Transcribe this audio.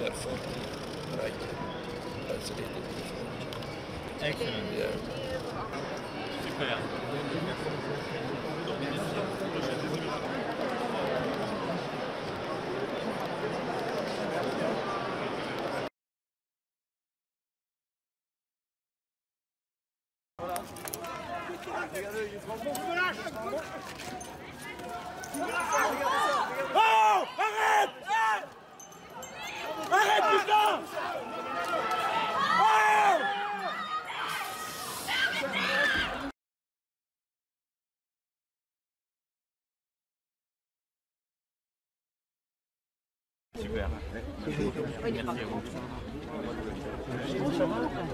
erfarenhet. Right. That's it. Excellent. Yeah. Super. Oh Super. Merci à vous.